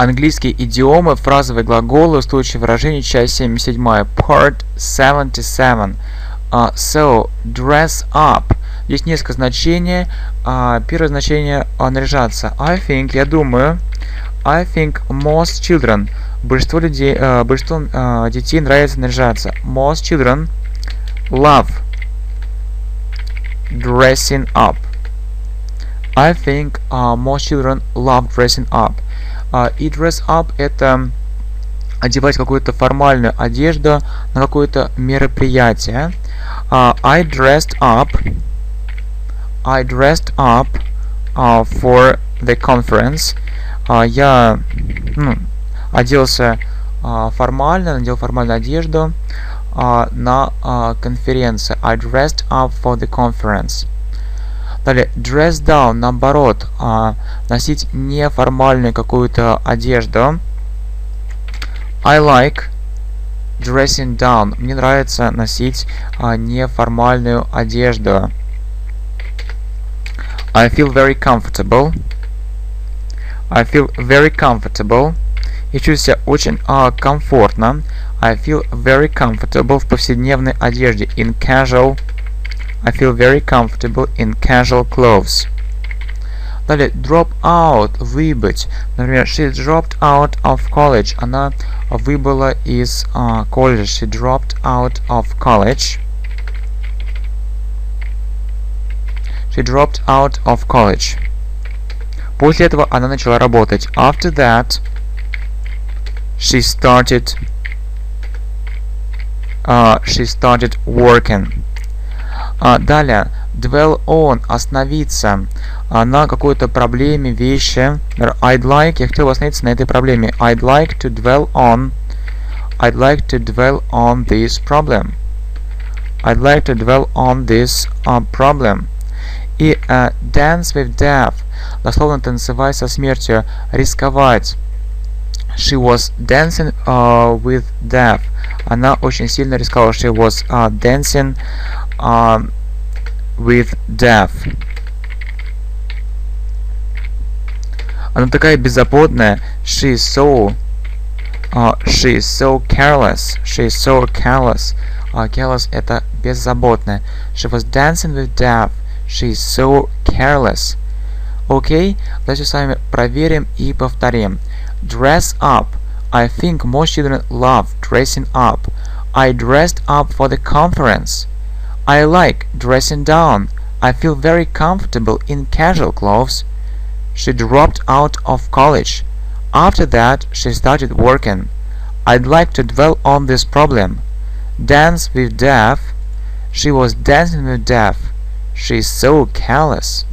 Английские идиомы, фразовые глаголы, устойчивые выражения, часть 77, part 77. Uh, so, dress up. Есть несколько значений. Uh, первое значение uh, наряжаться. I think, я думаю, I think most children. Большинство людей, uh, большинство uh, детей нравится наряжаться. Most children love dressing up. I think uh, most children love dressing up. Uh, и dress up это одевать какую-то формальную одежду на какое-то мероприятие. Uh, I dressed up. I dressed up uh, for the conference. Я ну, оделся формально, надел формальную одежду на конференции. I dressed up for the conference. Далее, dress down, наоборот, uh, носить неформальную какую-то одежду. I like dressing down. Мне нравится носить uh, неформальную одежду. I feel very comfortable. I feel very comfortable. Я чувствую себя очень uh, комфортно. I feel very comfortable в повседневной одежде. In casual. I feel very comfortable in casual clothes. Далее, drop out, выбыть. Например, she dropped out of college. Она выбыла из uh, колледжа. She dropped out of college. She dropped out of college. После этого она начала работать. After that, she started uh, she started working. Uh, далее, dwell on, остановиться uh, на какой-то проблеме, вещи. I'd like, я хотел бы остановиться на этой проблеме. I'd like to dwell on, I'd like to dwell on this problem. I'd like to dwell on this uh, problem. И uh, dance with death, дословно танцевать со смертью, рисковать. She was dancing uh, with death. Она очень сильно рисковала. She was uh, dancing uh, with death. Она такая беззаботная. She is so uh, she is so careless. She is so careless. Uh, careless это беззаботная. She was dancing with death. She is so careless. Окей, okay? давайте с вами проверим и повторим. Dress up. I think most children love dressing up. I dressed up for the conference. I like dressing down. I feel very comfortable in casual clothes. She dropped out of college. After that, she started working. I'd like to dwell on this problem. Dance with death. She was dancing with death. She's so careless.